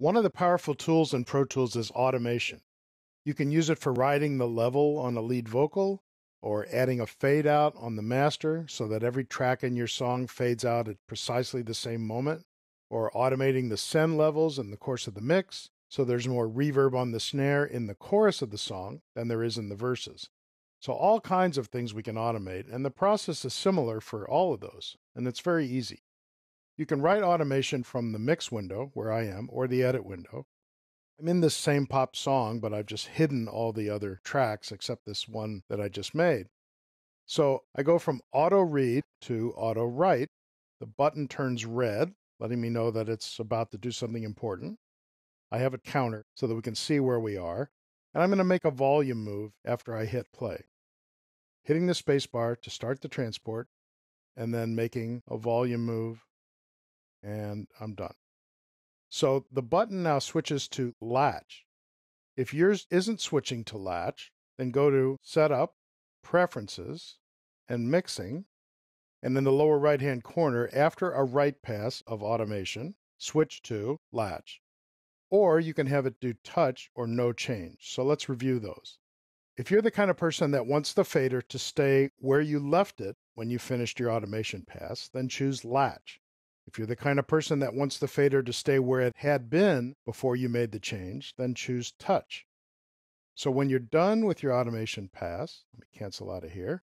One of the powerful tools in Pro Tools is automation. You can use it for writing the level on a lead vocal or adding a fade out on the master so that every track in your song fades out at precisely the same moment, or automating the send levels in the course of the mix so there's more reverb on the snare in the chorus of the song than there is in the verses. So, all kinds of things we can automate, and the process is similar for all of those, and it's very easy. You can write automation from the mix window, where I am, or the edit window, I'm in this same pop song, but I've just hidden all the other tracks except this one that I just made. So I go from auto read to auto write. The button turns red, letting me know that it's about to do something important. I have a counter so that we can see where we are. And I'm going to make a volume move after I hit play. Hitting the spacebar to start the transport, and then making a volume move, and I'm done. So the button now switches to latch. If yours isn't switching to latch, then go to Setup, Preferences, and Mixing. And in the lower right hand corner, after a write pass of automation, switch to latch. Or you can have it do touch or no change. So let's review those. If you're the kind of person that wants the fader to stay where you left it when you finished your automation pass, then choose latch. If you're the kind of person that wants the fader to stay where it had been before you made the change, then choose touch. So when you're done with your automation pass, let me cancel out of here,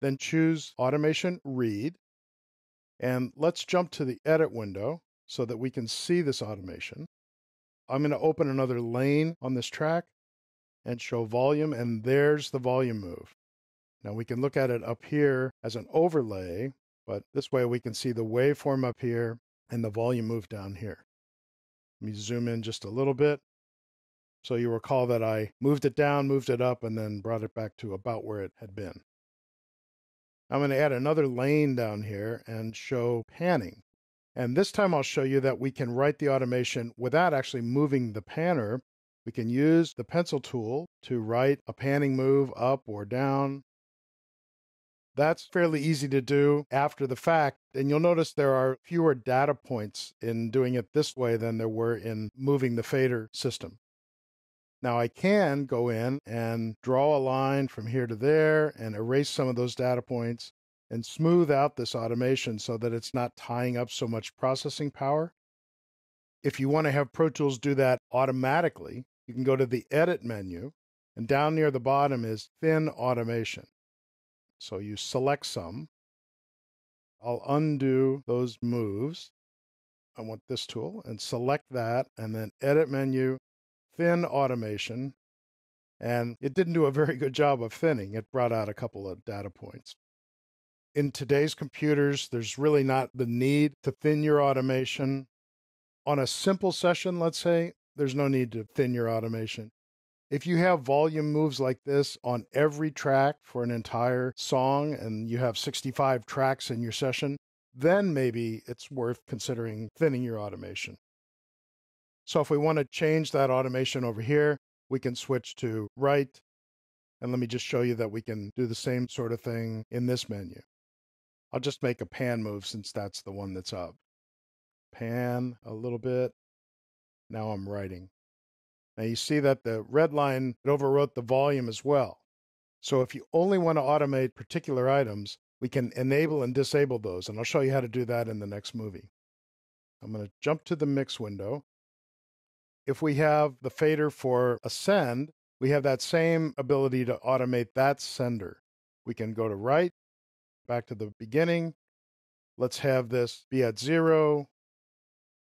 then choose automation read. And let's jump to the edit window so that we can see this automation. I'm going to open another lane on this track and show volume, and there's the volume move. Now we can look at it up here as an overlay but this way we can see the waveform up here and the volume move down here. Let me zoom in just a little bit. So you recall that I moved it down, moved it up, and then brought it back to about where it had been. I'm going to add another lane down here and show panning. And this time I'll show you that we can write the automation without actually moving the panner. We can use the pencil tool to write a panning move up or down, that's fairly easy to do after the fact. And you'll notice there are fewer data points in doing it this way than there were in moving the fader system. Now I can go in and draw a line from here to there and erase some of those data points and smooth out this automation so that it's not tying up so much processing power. If you want to have Pro Tools do that automatically, you can go to the Edit menu, and down near the bottom is Thin Automation. So you select some. I'll undo those moves. I want this tool and select that and then edit menu, thin automation. And it didn't do a very good job of thinning. It brought out a couple of data points. In today's computers, there's really not the need to thin your automation. On a simple session, let's say, there's no need to thin your automation. If you have volume moves like this on every track for an entire song and you have 65 tracks in your session, then maybe it's worth considering thinning your automation. So if we want to change that automation over here, we can switch to write. And let me just show you that we can do the same sort of thing in this menu. I'll just make a pan move since that's the one that's up. Pan a little bit. Now I'm writing. Now you see that the red line overwrote the volume as well. So if you only want to automate particular items, we can enable and disable those. And I'll show you how to do that in the next movie. I'm going to jump to the mix window. If we have the fader for a send, we have that same ability to automate that sender. We can go to write, back to the beginning. Let's have this be at zero.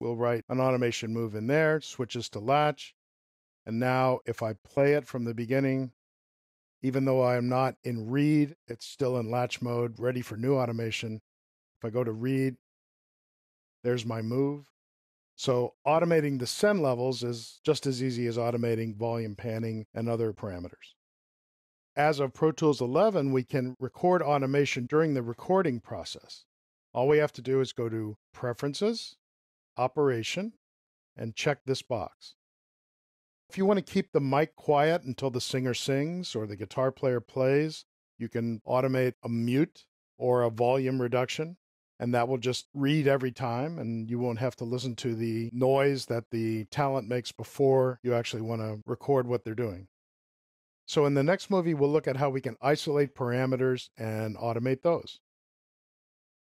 We'll write an automation move in there, switches to latch. And now if I play it from the beginning, even though I am not in read, it's still in latch mode, ready for new automation. If I go to read, there's my move. So automating the send levels is just as easy as automating volume panning and other parameters. As of Pro Tools 11, we can record automation during the recording process. All we have to do is go to Preferences, Operation, and check this box. If you want to keep the mic quiet until the singer sings or the guitar player plays, you can automate a mute or a volume reduction. and that will just read every time and you won't have to listen to the noise that the talent makes before you actually want to record what they're doing. So in the next movie, we'll look at how we can isolate parameters and automate those.